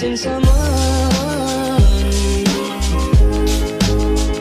Missing someone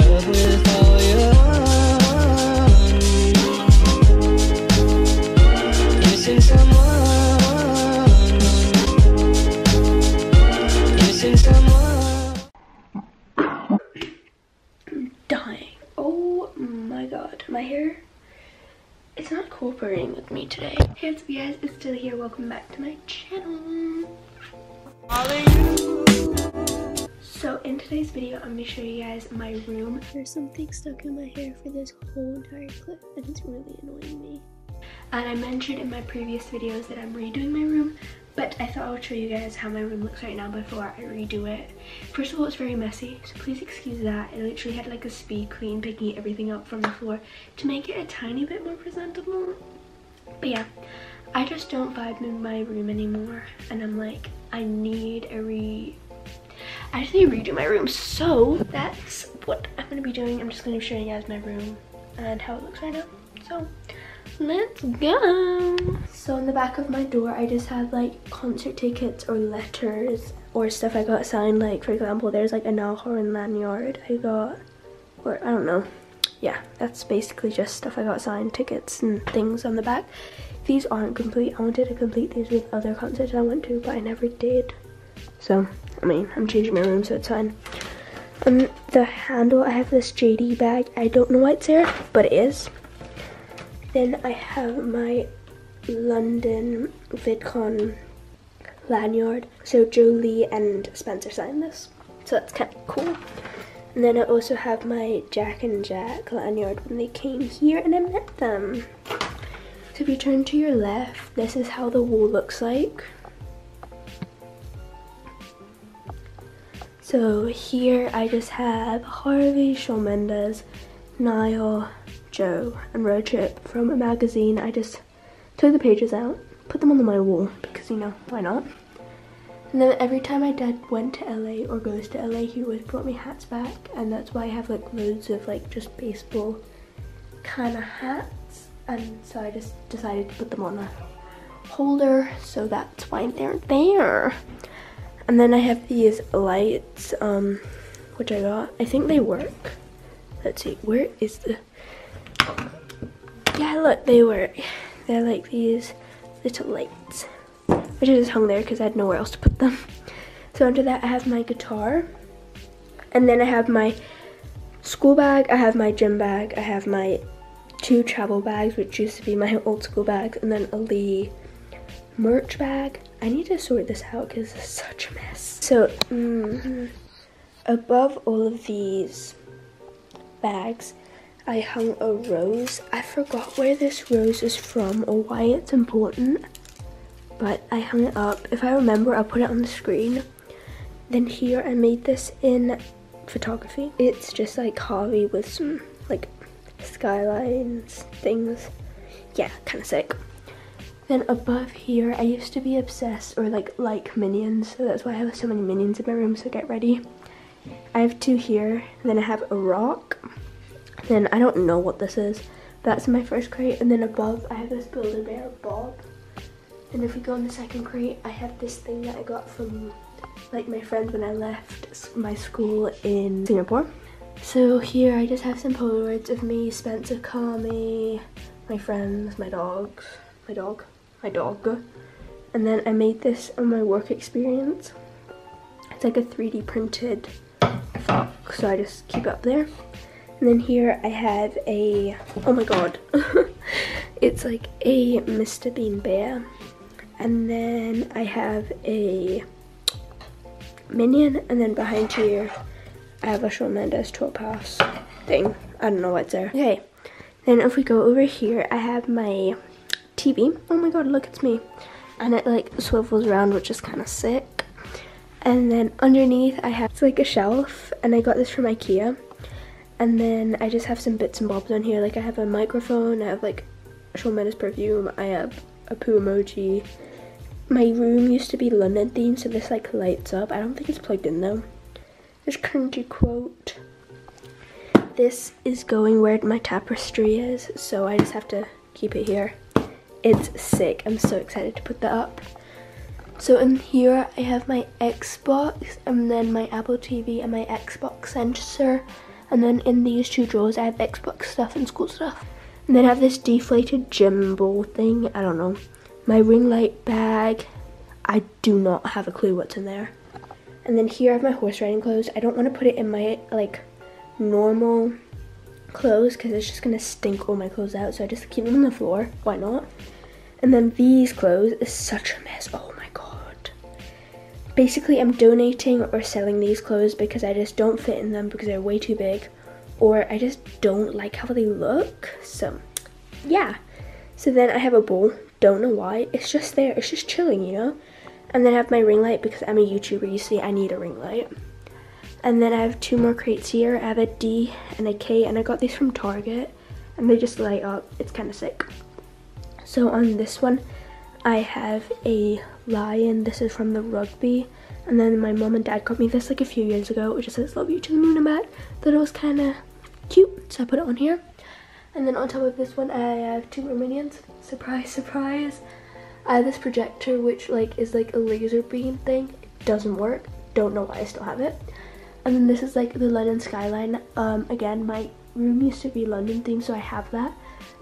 Love with all your heart. Missing someone Missing someone dying. Oh my god, my hair it's not cooperating with me today. Hey, what's up guys? It's Dilly here. Welcome back to my channel. So in today's video, I'm gonna show you guys my room. There's something stuck in my hair for this whole entire clip and it's really annoying me. And I mentioned in my previous videos that I'm redoing my room, but I thought I would show you guys how my room looks right now before I redo it. First of all, it's very messy, so please excuse that. I literally had like a speed clean, picking everything up from the floor to make it a tiny bit more presentable. But yeah, I just don't vibe in my room anymore. And I'm like, I need a re... I just need to redo my room. So that's what I'm gonna be doing. I'm just gonna be showing you guys my room and how it looks right now. So let's go so in the back of my door i just have like concert tickets or letters or stuff i got signed like for example there's like a Niall Horan lanyard i got or i don't know yeah that's basically just stuff i got signed tickets and things on the back these aren't complete i wanted to complete these with other concerts i went to but i never did so i mean i'm changing my room so it's fine um the handle i have this jd bag i don't know why it's there but it is then I have my London VidCon lanyard. So Jolie and Spencer signed this. So that's kind of cool. And then I also have my Jack and Jack lanyard when they came here and I met them. If you turn to your left, this is how the wall looks like. So here I just have Harvey, Shawn Mendes, Niall, Joe and Road Trip from a magazine. I just took the pages out, put them on my wall because you know, why not? And then every time my dad went to LA or goes to LA, he always brought me hats back and that's why I have like loads of like just baseball kind of hats and so I just decided to put them on a holder so that's why they're there. And then I have these lights um, which I got. I think they work. Let's see, where is the yeah, look, they work they're like these little lights. Which I just hung there because I had nowhere else to put them. So under that I have my guitar. And then I have my school bag, I have my gym bag, I have my two travel bags, which used to be my old school bags, and then a Lee merch bag. I need to sort this out because it's such a mess. So, mm, above all of these bags, I hung a rose. I forgot where this rose is from or why it's important, but I hung it up. If I remember, I'll put it on the screen. Then here I made this in photography. It's just like Harvey with some skylines, things. Yeah, kind of sick. Then above here, I used to be obsessed or like like minions, so that's why I have so many minions in my room, so get ready. I have two here, then I have a rock, then I don't know what this is. That's my first crate. And then above, I have this Build-A-Bear Bob. And if we go in the second crate, I have this thing that I got from like my friend when I left my school in Singapore. So here I just have some Polaroids of me, Spencer Kami, my friends, my dogs, my dog, my dog. And then I made this on my work experience. It's like a 3D printed fox, so I just keep it up there. And then here I have a, oh my god, it's like a Mr. Bean bear. And then I have a minion, and then behind here I have a Shawn Mendes tour pass thing. I don't know what's there. Okay, then if we go over here, I have my TV. Oh my god, look, it's me. And it like swivels around, which is kind of sick. And then underneath I have like a shelf, and I got this from Ikea and then I just have some bits and bobs on here. Like I have a microphone, I have like Shawn Mendes perfume, I have a poo emoji. My room used to be London themed, so this like lights up. I don't think it's plugged in though. There's cringy quote. This is going where my tapestry is, so I just have to keep it here. It's sick. I'm so excited to put that up. So in here I have my Xbox and then my Apple TV and my Xbox sensor. And then in these two drawers I have Xbox stuff and school stuff. And then I have this deflated gym ball thing, I don't know. My ring light bag, I do not have a clue what's in there. And then here I have my horse riding clothes. I don't want to put it in my like normal clothes because it's just gonna stink all my clothes out. So I just keep them on the floor. Why not? And then these clothes is such a mess. Oh my god. Basically, I'm donating or selling these clothes because I just don't fit in them because they're way too big, or I just don't like how they look. So, yeah. So then I have a bowl. Don't know why. It's just there. It's just chilling, you know. And then I have my ring light because I'm a YouTuber. You see, I need a ring light. And then I have two more crates here. I have a D and a K, and I got these from Target, and they just light up. It's kind of sick. So on this one, I have a lion. This is from the rugby. And then my mom and dad got me this like a few years ago. It just says love you to the moon and back. Thought it was kind of cute, so I put it on here. And then on top of this one, I have two more minions. Surprise, surprise. I have this projector, which like is like a laser beam thing. It doesn't work. Don't know why I still have it. And then this is like the London skyline. Um, again, my room used to be London themed, so I have that.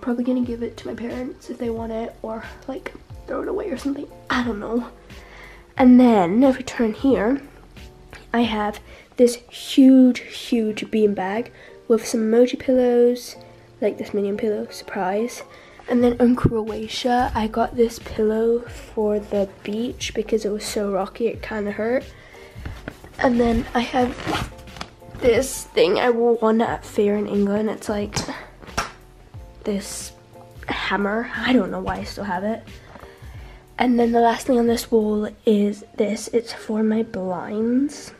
Probably gonna give it to my parents if they want it, or like throw it away or something. I don't know. And then if we turn here, I have this huge, huge bean bag with some emoji pillows, like this minion pillow, surprise. And then in Croatia, I got this pillow for the beach because it was so rocky, it kind of hurt. And then I have this thing I wore one at fair in England. It's like this hammer. I don't know why I still have it. And then the last thing on this wall is this. It's for my blinds.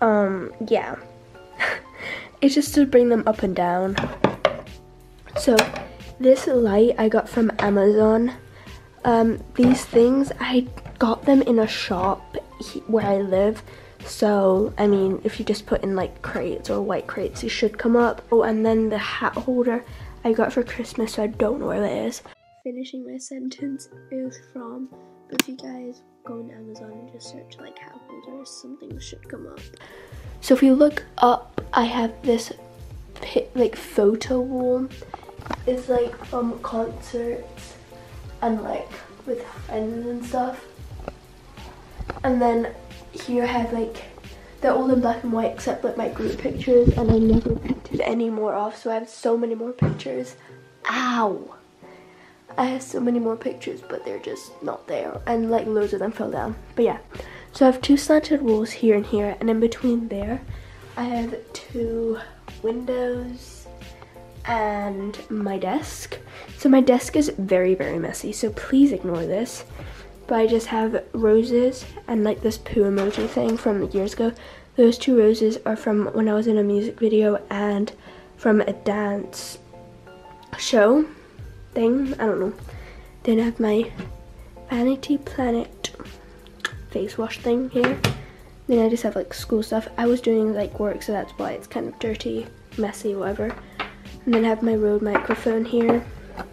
Um, yeah. it's just to bring them up and down. So, this light I got from Amazon. Um, these things, I got them in a shop where I live. So, I mean, if you just put in like crates or white crates, it should come up. Oh, and then the hat holder I got for Christmas, so I don't know where that is. Finishing my sentence is from, if you guys go on Amazon and just search like hat holders, something should come up. So if you look up, I have this like photo wall. It's like from concerts and like with friends and stuff. And then here I have like they're all in black and white except like my group pictures and I never printed any more off so I have so many more pictures. Ow! I have so many more pictures but they're just not there and like loads of them fell down. But yeah, so I have two slanted walls here and here and in between there I have two windows and my desk. So my desk is very very messy so please ignore this but I just have roses and like this poo emoji thing from years ago. Those two roses are from when I was in a music video and from a dance show thing. I don't know. Then I have my Vanity Planet face wash thing here. Then I just have like school stuff. I was doing like work so that's why it's kind of dirty, messy, whatever. And then I have my Rode microphone here.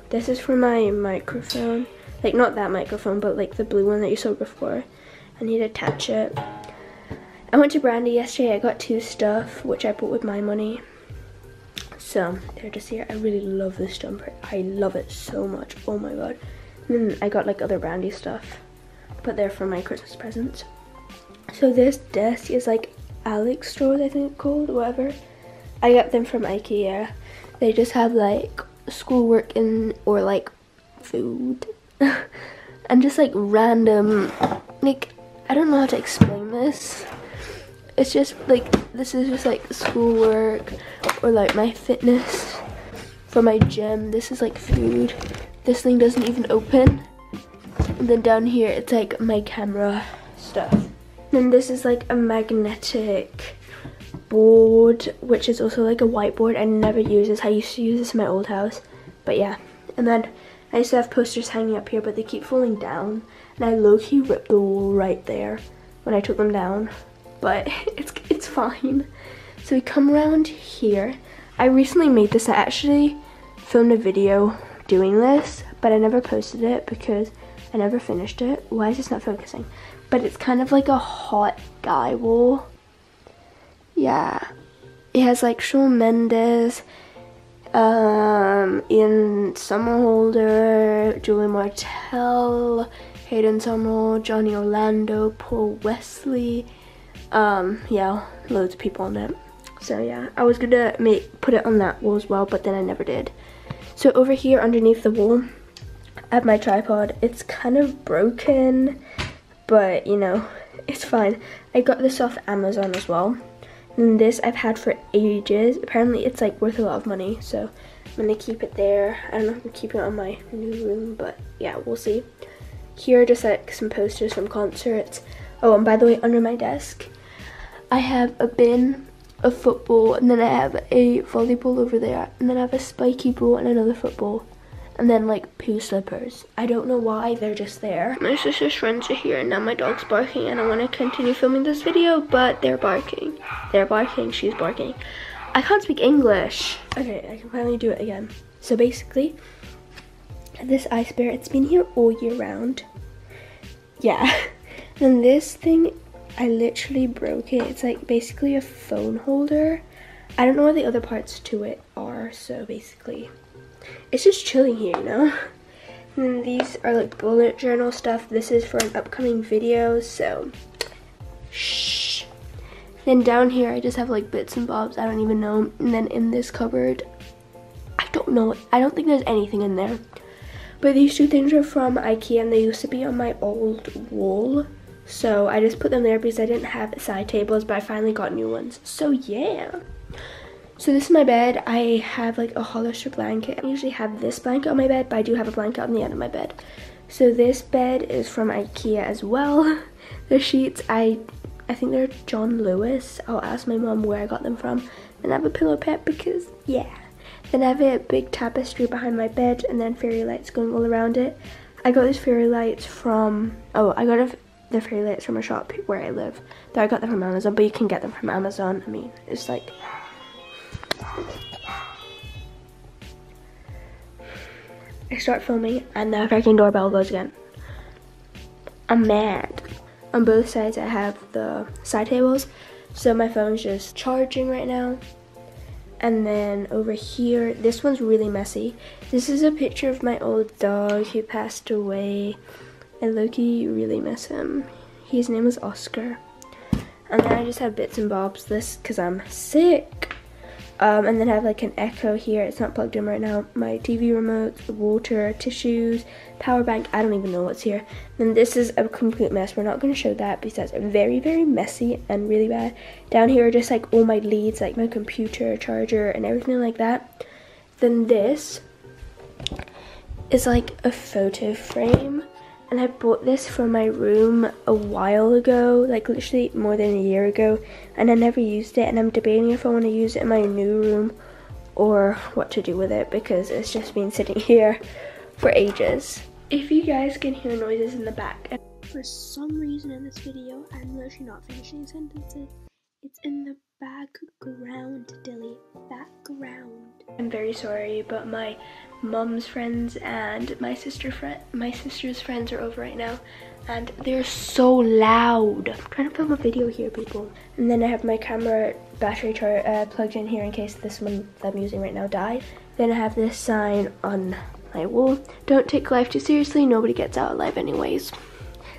This is for my microphone. Like not that microphone but like the blue one that you saw before. I need to attach it. I went to Brandy yesterday. I got two stuff which I bought with my money. So they're just here. I really love this jumper. I love it so much. Oh my god. And then I got like other Brandy stuff. But they're for my Christmas presents. So this desk is like Alex stores I think called whatever. I got them from Ikea they just have like schoolwork in or like food. And just like random like I don't know how to explain this. It's just like this is just like schoolwork or like my fitness for my gym. This is like food. This thing doesn't even open. And then down here it's like my camera stuff. Then this is like a magnetic board which is also like a whiteboard I never use this I used to use this in my old house but yeah and then I used to have posters hanging up here, but they keep falling down. And I low-key ripped the wall right there when I took them down. But it's, it's fine. So we come around here. I recently made this. I actually filmed a video doing this, but I never posted it because I never finished it. Why is this not focusing? But it's kind of like a hot guy wall. Yeah. It has like Shawn Mendes, um, Ian Somerhalder, Julie Martell, Hayden Summerall, Johnny Orlando, Paul Wesley. Um, yeah, loads of people on it. So yeah, I was gonna make put it on that wall as well, but then I never did. So over here underneath the wall, I have my tripod. It's kind of broken, but you know, it's fine. I got this off Amazon as well. And this I've had for ages. Apparently it's like worth a lot of money, so I'm gonna keep it there. I don't know if I'm keeping it on my new room, but yeah, we'll see. Here just like some posters from concerts. Oh, and by the way, under my desk, I have a bin of football, and then I have a volleyball over there, and then I have a spiky ball and another football, and then like poo slippers. I don't know why they're just there. My sister's friends are here, and now my dog's barking, and I want to continue filming this video, but they're barking. They're barking, she's barking. I can't speak English. Okay, I can finally do it again. So basically, this ice bear, it's been here all year round. Yeah. And this thing I literally broke it. It's like basically a phone holder. I don't know what the other parts to it are, so basically it's just chilling here, you know? And these are like bullet journal stuff. This is for an upcoming video, so shh. Then down here I just have like bits and bobs, I don't even know. And then in this cupboard, I don't know, I don't think there's anything in there. But these two things are from Ikea and they used to be on my old wall. So I just put them there because I didn't have side tables, but I finally got new ones. So yeah. So this is my bed. I have like a Hollister blanket. I usually have this blanket on my bed, but I do have a blanket on the end of my bed. So this bed is from Ikea as well. The sheets, I I think they're John Lewis. I'll ask my mom where I got them from. And I have a pillow pet because, yeah. Then I have a big tapestry behind my bed and then fairy lights going all around it. I got these fairy lights from, oh, I got a, the fairy lights from a shop where I live. Though I got them from Amazon, but you can get them from Amazon. I mean, it's like... I start filming and the freaking doorbell goes again. I'm mad. On both sides I have the side tables. So my phone's just charging right now. And then over here, this one's really messy. This is a picture of my old dog who passed away. And low-key really miss him. His name was Oscar. And then I just have bits and bobs this because I'm sick. Um, and then I have like an Echo here. It's not plugged in right now. My TV remote, water, tissues, power bank. I don't even know what's here. Then this is a complete mess. We're not going to show that because that's very, very messy and really bad. Down here are just like all my leads, like my computer, charger, and everything like that. Then this is like a photo frame and I bought this for my room a while ago, like literally more than a year ago, and I never used it, and I'm debating if I want to use it in my new room or what to do with it because it's just been sitting here for ages. If you guys can hear noises in the back, for some reason in this video, I'm literally not finishing sentences, it's in the background, Dilly, background. I'm very sorry, but my mom's friends and my sister friend my sister's friends are over right now and they're so loud. I'm trying to film a video here people. And then i have my camera battery char uh, plugged in here in case this one that i'm using right now dies then i have this sign on my wall. Don't take life too seriously. Nobody gets out alive anyways.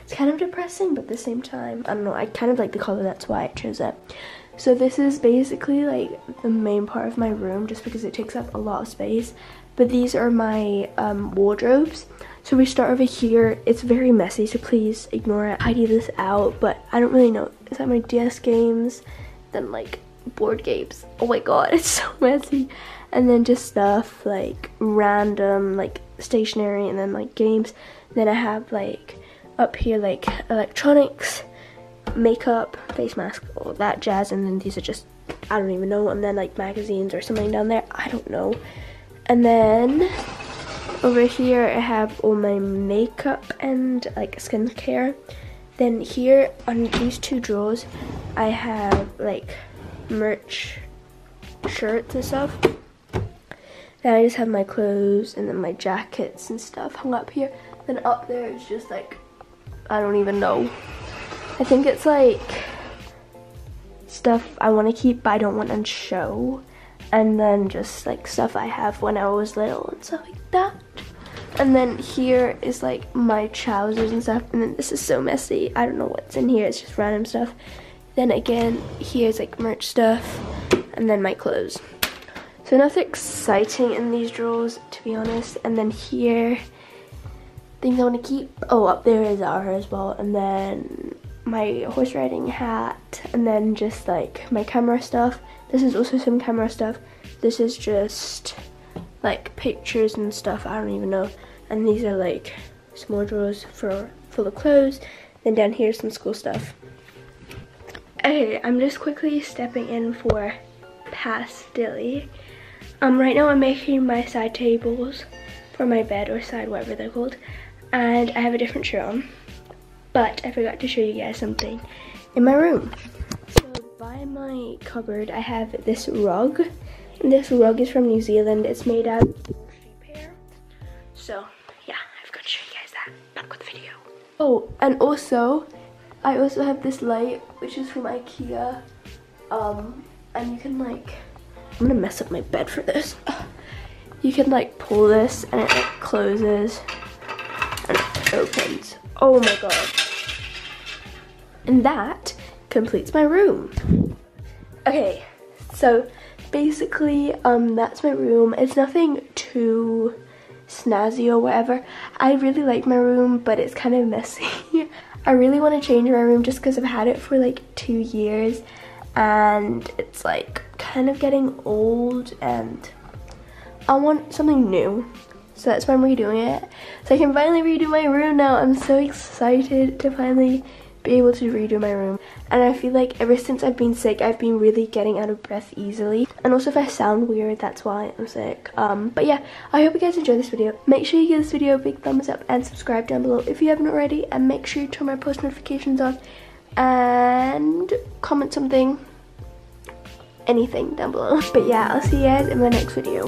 It's kind of depressing but at the same time i don't know. I kind of like the color. That's why i chose it so this is basically like the main part of my room just because it takes up a lot of space but these are my um, wardrobes. So we start over here. It's very messy, so please ignore it. Tidy this out, but I don't really know. Is that my DS games? Then like board games. Oh my god, it's so messy. And then just stuff like random like stationery and then like games. Then I have like up here like electronics, makeup, face mask, all that jazz. And then these are just, I don't even know. And then like magazines or something down there. I don't know. And then over here I have all my makeup and like skincare. Then here on these two drawers I have like merch shirts and stuff. Then I just have my clothes and then my jackets and stuff hung up here. Then up there is just like, I don't even know. I think it's like stuff I want to keep but I don't want to show. And then just like stuff I have when I was little and stuff like that. And then here is like my trousers and stuff. And then this is so messy. I don't know what's in here. It's just random stuff. Then again, here's like merch stuff. And then my clothes. So nothing exciting in these drawers, to be honest. And then here, things I want to keep. Oh, up there is Zara as well. And then my horse riding hat. And then just like my camera stuff. This is also some camera stuff. This is just like pictures and stuff. I don't even know. And these are like small drawers for full of clothes. Then down here some school stuff. Okay, I'm just quickly stepping in for past Dilly. Um, right now I'm making my side tables for my bed or side, whatever they're called. And I have a different shirt on. But I forgot to show you guys something in my room. So by my cupboard, I have this rug. This rug is from New Zealand. It's made out of. So yeah, I've got to show you guys that. Back with the video. Oh, and also, I also have this light, which is from Ikea. Um, and you can like, I'm gonna mess up my bed for this. You can like pull this and it like closes and it opens. Oh my god. And that completes my room. Okay, so basically, um, that's my room. It's nothing too snazzy or whatever. I really like my room, but it's kind of messy. I really want to change my room just because I've had it for like two years and it's like kind of getting old and I want something new. So that's why I'm redoing it. So I can finally redo my room now. I'm so excited to finally be able to redo my room. And I feel like ever since I've been sick, I've been really getting out of breath easily. And also if I sound weird, that's why I'm sick. Um, but yeah, I hope you guys enjoyed this video. Make sure you give this video a big thumbs up and subscribe down below if you haven't already. And make sure you turn my post notifications on and comment something anything down below. But yeah, I'll see you guys in my next video.